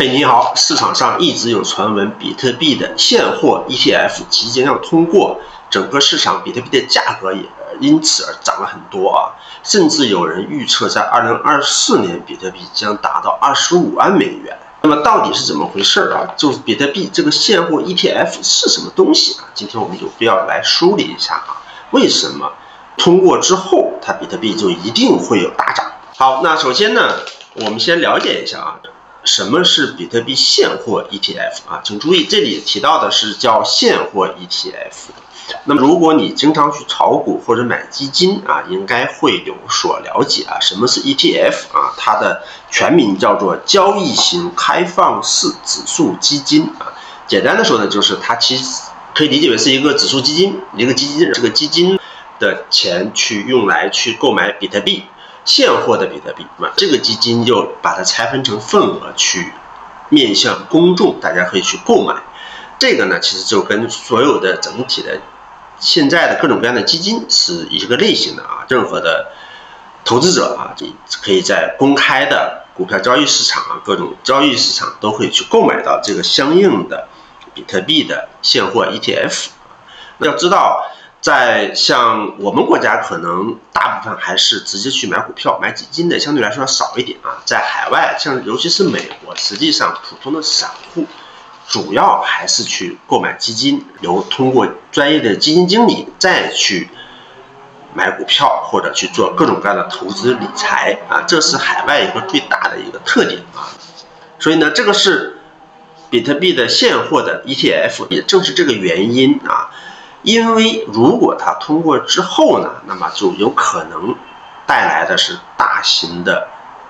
嘿，你好！市场上一直有传闻，比特币的现货 ETF 即将要通过，整个市场比特币的价格也因此而涨了很多啊！甚至有人预测，在2024年，比特币将达到25万美元。那么到底是怎么回事啊？就是比特币这个现货 ETF 是什么东西啊？今天我们有必要来梳理一下啊，为什么通过之后，它比特币就一定会有大涨？好，那首先呢，我们先了解一下啊。什么是比特币现货 ETF 啊？请注意，这里提到的是叫现货 ETF。那么，如果你经常去炒股或者买基金啊，应该会有所了解啊。什么是 ETF 啊？它的全名叫做交易型开放式指数基金啊。简单的说呢，就是它其实可以理解为是一个指数基金，一个基金，这个基金的钱去用来去购买比特币。现货的比特币，那这个基金就把它拆分成份额去面向公众，大家可以去购买。这个呢，其实就跟所有的整体的现在的各种各样的基金是一个类型的啊。任何的投资者啊，你可以在公开的股票交易市场啊，各种交易市场都可以去购买到这个相应的比特币的现货 ETF。要知道。在像我们国家，可能大部分还是直接去买股票、买基金的，相对来说要少一点啊。在海外，像尤其是美国，实际上普通的散户主要还是去购买基金，由通过专业的基金经理再去买股票或者去做各种各样的投资理财啊。这是海外一个最大的一个特点啊。所以呢，这个是比特币的现货的 ETF，也正是这个原因啊。因为如果它通过之后呢，那么就有可能带来的是大型的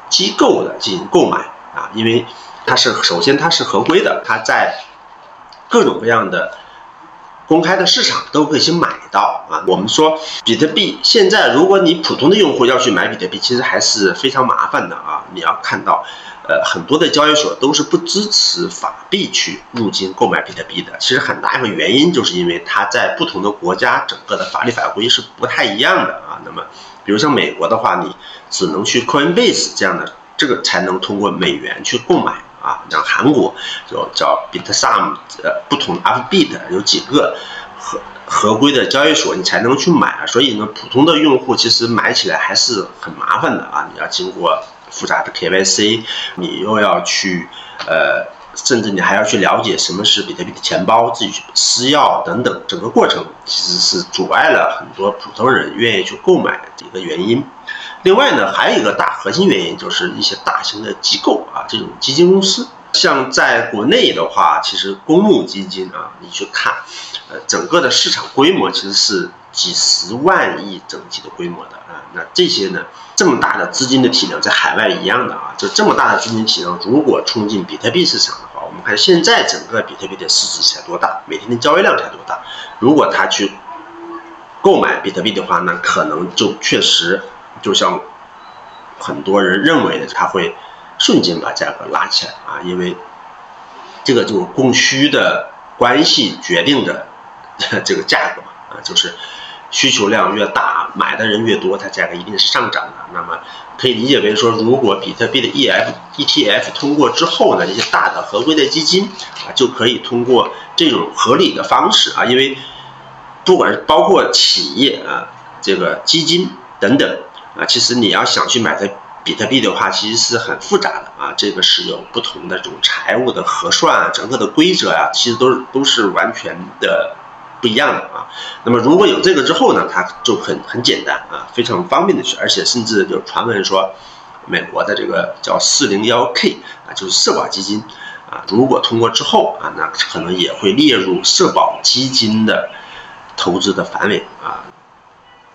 机构的进行购买啊，因为它是首先它是合规的，它在各种各样的公开的市场都可以去买到啊。我们说比特币现在，如果你普通的用户要去买比特币，其实还是非常麻烦的啊。你要看到。呃，很多的交易所都是不支持法币去入金购买比特币的。其实很大一个原因，就是因为它在不同的国家，整个的法律法规是不太一样的啊。那么，比如像美国的话，你只能去 Coinbase 这样的，这个才能通过美元去购买啊。像韩国就叫 Bitsam，呃，不同 Upbit 有几个合合规的交易所，你才能去买啊。所以呢，普通的用户其实买起来还是很麻烦的啊。你要经过。复杂的 KYC，你又要去，呃，甚至你还要去了解什么是比特币的钱包，自己去私钥等等，整个过程其实是阻碍了很多普通人愿意去购买的一个原因。另外呢，还有一个大核心原因就是一些大型的机构啊，这种基金公司，像在国内的话，其实公募基金啊，你去看，呃，整个的市场规模其实是几十万亿整体的规模的啊，那这些呢？这么大的资金的体量，在海外一样的啊，就这么大的资金体量，如果冲进比特币市场的话，我们看现在整个比特币的市值才多大，每天的交易量才多大。如果他去购买比特币的话，那可能就确实就像很多人认为的，它会瞬间把价格拉起来啊，因为这个就是供需的关系决定的这个价格嘛啊，就是。需求量越大，买的人越多，它价格一定是上涨的。那么可以理解为说，如果比特币的 E F E T F 通过之后呢，一些大的合规的基金啊，就可以通过这种合理的方式啊，因为不管是包括企业啊，这个基金等等啊，其实你要想去买它比特币的话，其实是很复杂的啊，这个是有不同的这种财务的核算啊，整个的规则啊，其实都是都是完全的。不一样的啊，那么如果有这个之后呢，它就很很简单啊，非常方便的去，而且甚至有传闻说，美国的这个叫四零幺 K 啊，就是社保基金啊，如果通过之后啊，那可能也会列入社保基金的投资的范围啊。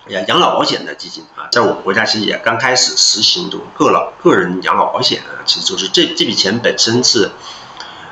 呀，养老保险的基金啊，在我们国家其实也刚开始实行这种个老个人养老保险啊，其实就是这这笔钱本身是，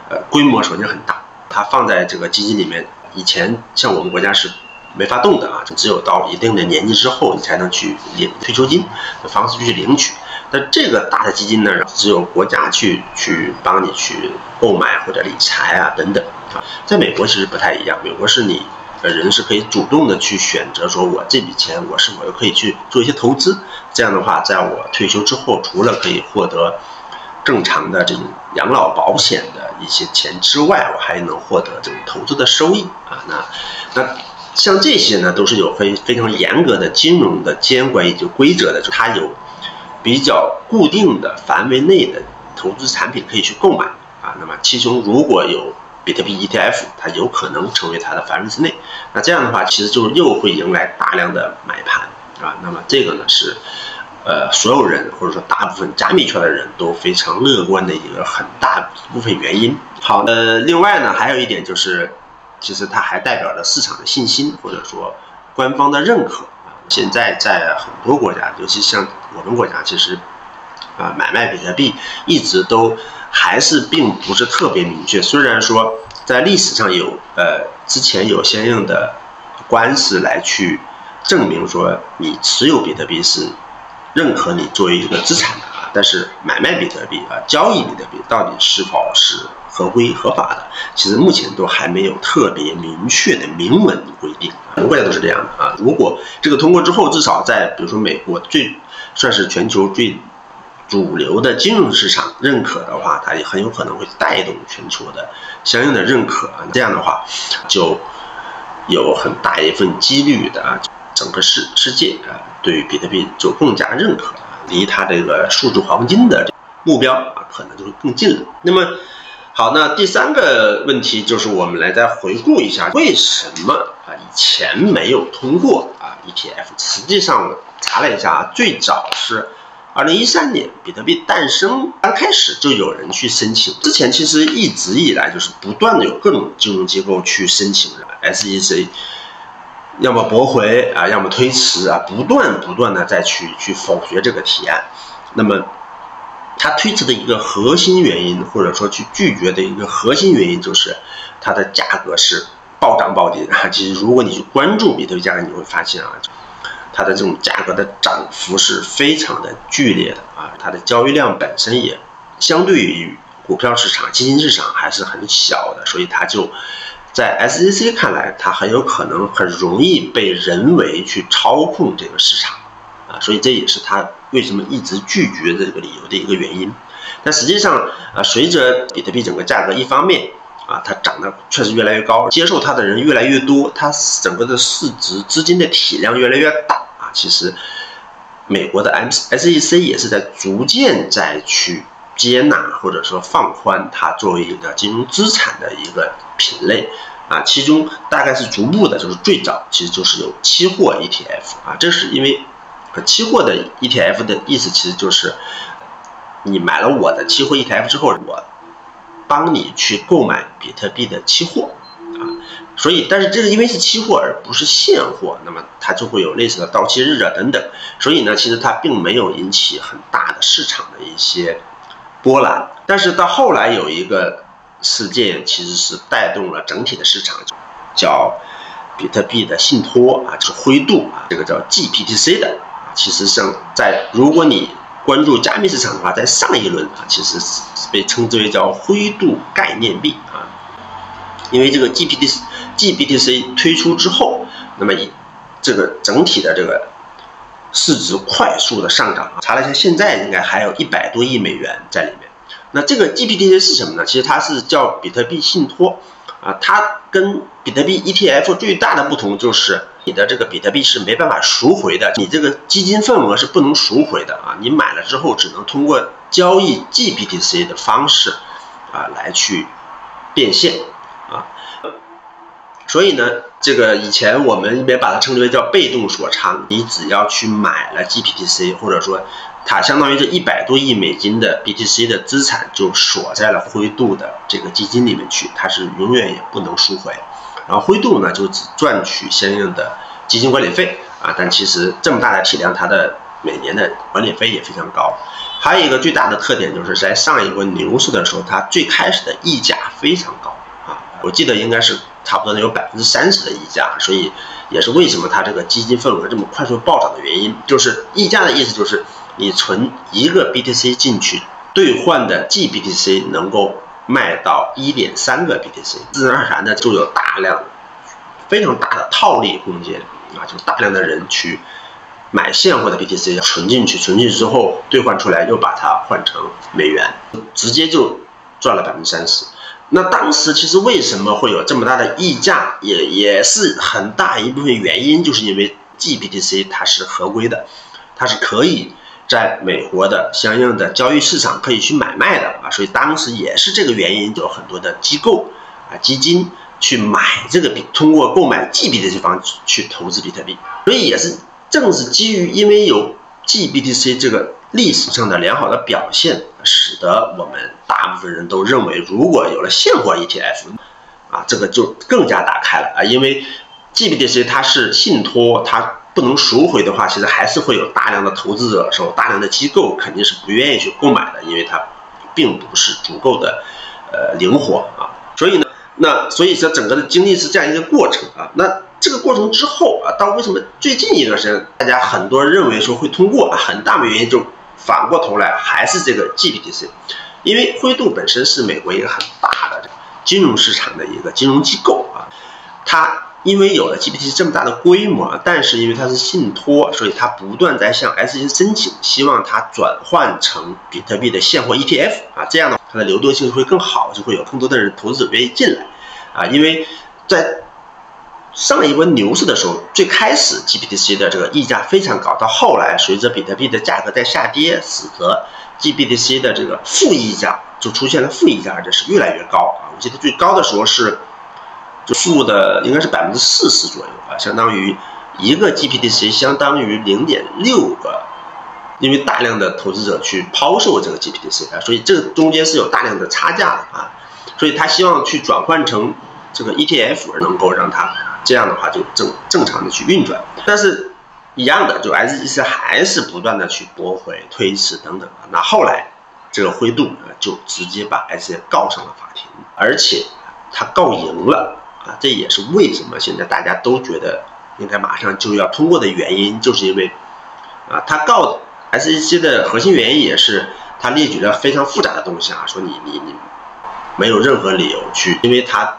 呃，规模首先很大，它放在这个基金里面。以前像我们国家是没法动的啊，只有到一定的年纪之后，你才能去领退休金的方式去领取。那这个大的基金呢，只有国家去去帮你去购买或者理财啊等等啊。在美国其实不太一样，美国是你的人是可以主动的去选择，说我这笔钱我是否又可以去做一些投资。这样的话，在我退休之后，除了可以获得正常的这种养老保险的一些钱之外，我还能获得这种投资的收益啊。那那像这些呢，都是有非非常严格的金融的监管以及规则的，就它有比较固定的范围内的投资产品可以去购买啊。那么其中如果有比特币 ETF，它有可能成为它的范围之内。那这样的话，其实就又会迎来大量的买盘啊。那么这个呢是。呃，所有人或者说大部分加密圈的人都非常乐观的一个很大部分原因。好，呃，另外呢，还有一点就是，其实它还代表着市场的信心或者说官方的认可啊。现在在很多国家，尤其像我们国家，其实啊，买卖比特币一直都还是并不是特别明确。虽然说在历史上有呃之前有相应的官司来去证明说你持有比特币是。认可你作为一个资产的啊，但是买卖比特币啊，交易比特币到底是否是合规合法的，其实目前都还没有特别明确的明文规定，国家都是这样的啊。如果这个通过之后，至少在比如说美国最算是全球最主流的金融市场认可的话，它也很有可能会带动全球的相应的认可啊。这样的话，就有很大一份几率的啊。整个世世界啊，对于比特币就更加认可，离它这个数字黄金的目标啊，可能就会更近了。那么，好，那第三个问题就是我们来再回顾一下，为什么啊以前没有通过啊 ETF？实际上我查了一下啊，最早是二零一三年比特币诞生刚开始就有人去申请，之前其实一直以来就是不断的有各种金融机构去申请 SEC。要么驳回啊，要么推迟啊，不断不断的再去去否决这个提案。那么，它推迟的一个核心原因，或者说去拒绝的一个核心原因，就是它的价格是暴涨暴跌啊。其实，如果你去关注比特币价格，你会发现啊，它的这种价格的涨幅是非常的剧烈的啊。它的交易量本身也相对于股票市场、基金市场还是很小的，所以它就。在 SEC 看来，它很有可能很容易被人为去操控这个市场，啊，所以这也是它为什么一直拒绝这个理由的一个原因。但实际上，啊，随着比特币整个价格一方面，啊，它涨得确实越来越高，接受它的人越来越多，它整个的市值资金的体量越来越大，啊，其实美国的 M SEC 也是在逐渐在去。接纳或者说放宽它作为一个金融资产的一个品类啊，其中大概是逐步的，就是最早其实就是有期货 ETF 啊，这是因为期货的 ETF 的意思其实就是你买了我的期货 ETF 之后，我帮你去购买比特币的期货啊，所以但是这个因为是期货而不是现货，那么它就会有类似的到期日啊等等，所以呢，其实它并没有引起很大的市场的一些。波澜，但是到后来有一个事件，其实是带动了整体的市场，叫比特币的信托啊，就是灰度啊，这个叫 GPTC 的。其实像在如果你关注加密市场的话，在上一轮啊，其实是被称之为叫灰度概念币啊，因为这个 GPTGPTC 推出之后，那么一这个整体的这个。市值快速的上涨啊！查了一下，现在应该还有一百多亿美元在里面。那这个 GPTC 是什么呢？其实它是叫比特币信托啊。它跟比特币 ETF 最大的不同就是，你的这个比特币是没办法赎回的，你这个基金份额是不能赎回的啊。你买了之后，只能通过交易 GPTC 的方式啊来去变现。所以呢，这个以前我们也把它称之为叫被动锁仓。你只要去买了 GPTC，或者说它相当于这一百多亿美金的 BTC 的资产就锁在了灰度的这个基金里面去，它是永远也不能赎回。然后灰度呢就只赚取相应的基金管理费啊，但其实这么大的体量，它的每年的管理费也非常高。还有一个最大的特点就是在上一波牛市的时候，它最开始的溢价非常高啊，我记得应该是。差不多能有百分之三十的溢价，所以也是为什么它这个基金份额这么快速暴涨的原因。就是溢价的意思，就是你存一个 BTC 进去，兑换的 GBTC 能够卖到一点三个 BTC，自然而然的就有大量非常大的套利空间啊，就大量的人去买现货的 BTC 存进去，存进去之后兑换出来，又把它换成美元，直接就赚了百分之三十。那当时其实为什么会有这么大的溢价，也也是很大一部分原因，就是因为 GBTC 它是合规的，它是可以在美国的相应的交易市场可以去买卖的啊，所以当时也是这个原因，有很多的机构啊基金去买这个币，通过购买 GBTC 方式去投资比特币，所以也是正是基于因为有 GBTC 这个。历史上的良好的表现，使得我们大部分人都认为，如果有了现货 ETF，啊，这个就更加打开了啊，因为 GBTC 它是信托，它不能赎回的话，其实还是会有大量的投资者，说大量的机构肯定是不愿意去购买的，因为它并不是足够的呃灵活啊，所以呢，那所以说整个的经历是这样一个过程啊，那。这个过程之后啊，到为什么最近一段时间大家很多认为说会通过，很大的原因就反过头来还是这个 GPTC，因为灰度本身是美国一个很大的金融市场的一个金融机构啊，它因为有了 GPTC 这么大的规模，但是因为它是信托，所以它不断在向 SEC 申请，希望它转换成比特币的现货 ETF 啊，这样的话它的流动性会更好，就会有更多的人投资者愿意进来啊，因为在上一波牛市的时候，最开始 GBTC 的这个溢价非常高，到后来随着比特币的价格在下跌，使得 GBTC 的这个负溢价就出现了负溢价，而且是越来越高啊！我记得最高的时候是就负的应该是百分之四十左右啊，相当于一个 GBTC 相当于零点六个，因为大量的投资者去抛售这个 GBTC 啊，所以这个中间是有大量的差价的啊，所以他希望去转换成这个 ETF，能够让它。这样的话就正正常的去运转，但是一样的，就 SEC 还是不断的去驳回、推迟等等那后来这个灰度就直接把 SEC 告上了法庭，而且他告赢了啊！这也是为什么现在大家都觉得应该马上就要通过的原因，就是因为啊，他告 SEC 的核心原因也是他列举了非常复杂的东西啊，说你你你没有任何理由去，因为他。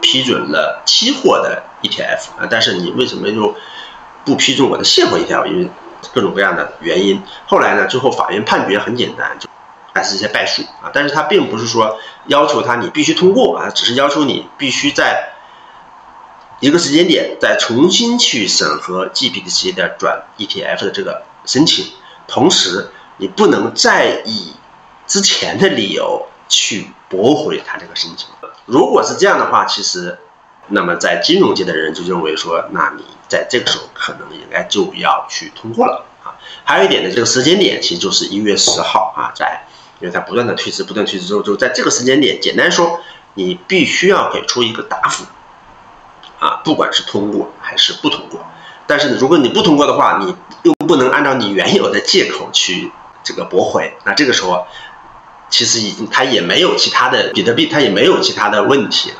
批准了期货的 ETF 啊，但是你为什么又不批准我的现货 ETF？因为各种各样的原因。后来呢，最后法院判决很简单，就还是一些败诉啊。但是他并不是说要求他你必须通过啊，只是要求你必须在一个时间点再重新去审核 GPTC 的转 ETF 的这个申请，同时你不能再以之前的理由去驳回他这个申请。如果是这样的话，其实，那么在金融界的人就认为说，那你在这个时候可能应该就要去通过了啊。还有一点呢，这个时间点其实就是一月十号啊，在因为它不断的推迟，不断推迟之后，就在这个时间点，简单说，你必须要给出一个答复啊，不管是通过还是不通过。但是呢，如果你不通过的话，你又不能按照你原有的借口去这个驳回，那这个时候。其实已经，它也没有其他的比特币，它也没有其他的问题了，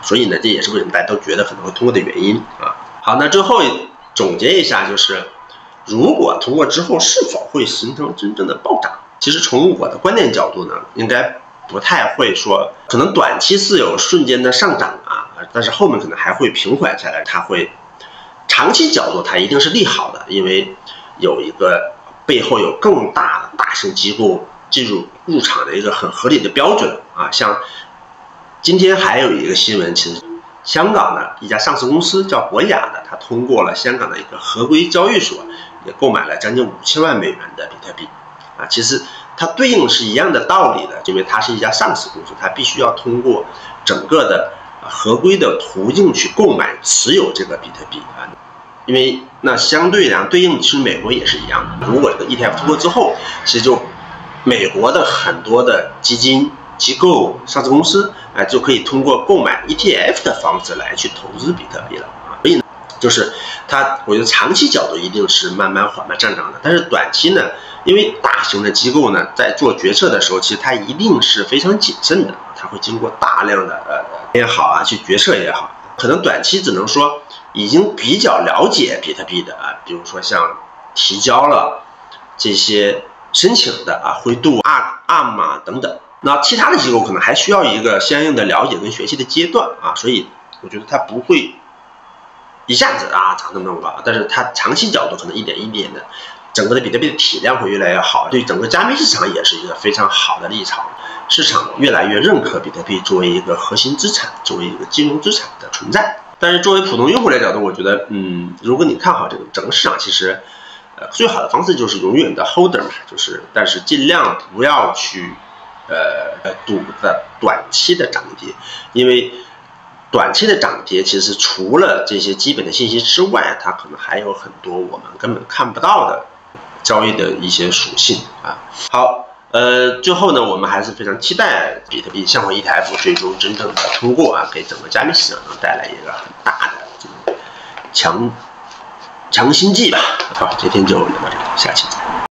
所以呢，这也是为什么大家都觉得可能会通过的原因啊。好，那最后总结一下，就是如果通过之后，是否会形成真正的暴涨？其实从我的观点角度呢，应该不太会说，可能短期是有瞬间的上涨啊，但是后面可能还会平缓下来。它会长期角度，它一定是利好的，因为有一个背后有更大的大型机构。进入入场的一个很合理的标准啊，像今天还有一个新闻，其实香港的一家上市公司叫博雅的，它通过了香港的一个合规交易所，也购买了将近五千万美元的比特币啊，其实它对应是一样的道理的，因为它是一家上市公司，它必须要通过整个的合规的途径去购买持有这个比特币啊，因为那相对来对应其实美国也是一样的，如果这个 ETF 通过之后，其实就美国的很多的基金机构、上市公司，哎，就可以通过购买 ETF 的方式来去投资比特币了啊。所以呢，就是它，我觉得长期角度一定是慢慢缓慢上涨的。但是短期呢，因为大型的机构呢，在做决策的时候，其实它一定是非常谨慎的，它会经过大量的呃也好啊，去决策也好，可能短期只能说已经比较了解比特币的啊，比如说像提交了这些。申请的啊，灰度、阿阿玛等等，那其他的机构可能还需要一个相应的了解跟学习的阶段啊，所以我觉得它不会一下子啊涨那么高，但是它长期角度可能一点一点的，整个的比特币的体量会越来越好，对整个加密市场也是一个非常好的立场。市场越来越认可比特币作为一个核心资产，作为一个金融资产的存在。但是作为普通用户来角度，我觉得，嗯，如果你看好这个整个市场，其实，最好的方式就是永远的 holder 嘛，就是，但是尽量不要去，呃，赌的短期的涨跌，因为短期的涨跌其实除了这些基本的信息之外，它可能还有很多我们根本看不到的交易的一些属性啊。好。呃，最后呢，我们还是非常期待比特币现货 ETF 最终真正的通过啊，给整个加密市场能带来一个很大的这种强强心剂吧。好，今天就聊到这里，下期再。